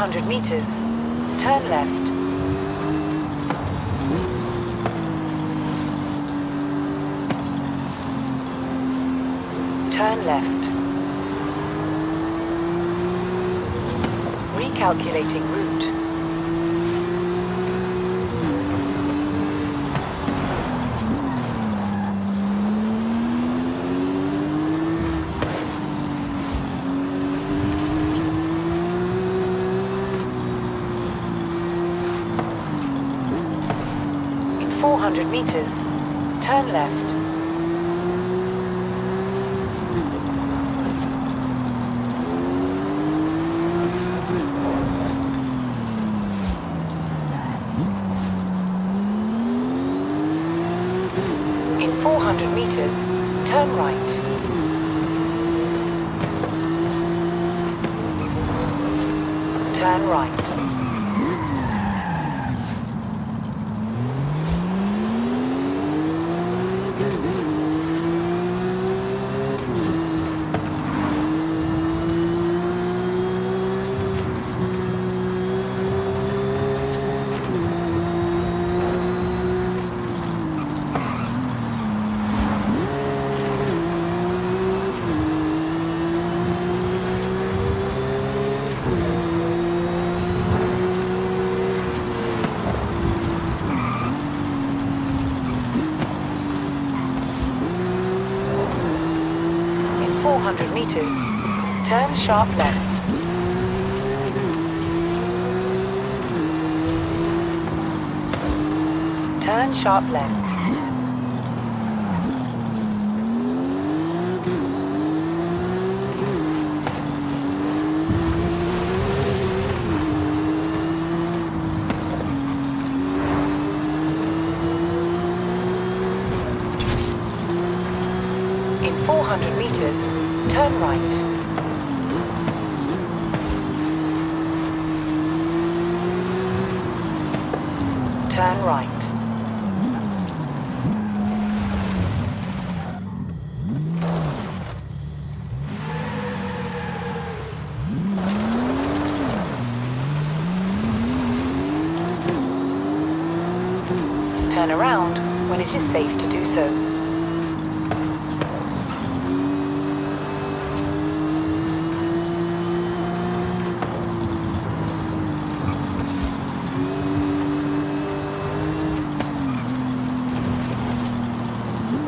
400 meters, turn left. Turn left. Recalculating route. 400 meters, turn left. In 400 meters, turn right. Turn right. In 400 meters, turn sharp left. Turn sharp left. In 400 meters, turn right. Turn right. Turn around when it is safe to do so.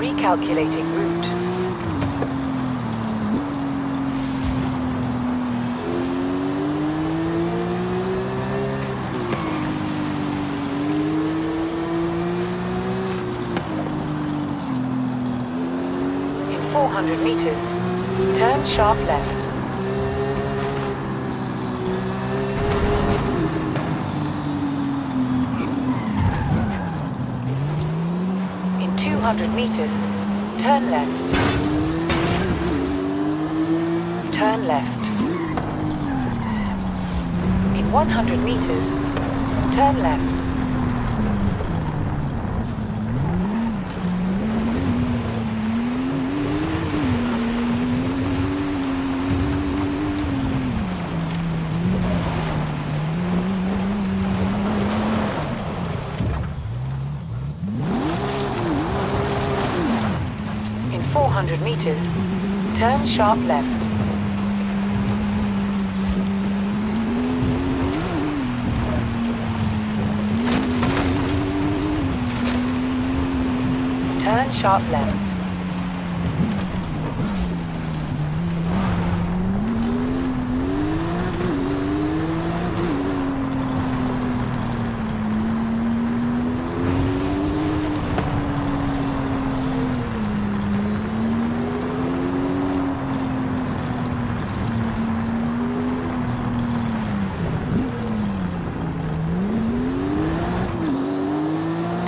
Recalculating route. In 400 meters, turn sharp left. In 200 meters, turn left. Turn left. In 100 meters, turn left. In 400 meters, turn sharp left. Turn sharp left.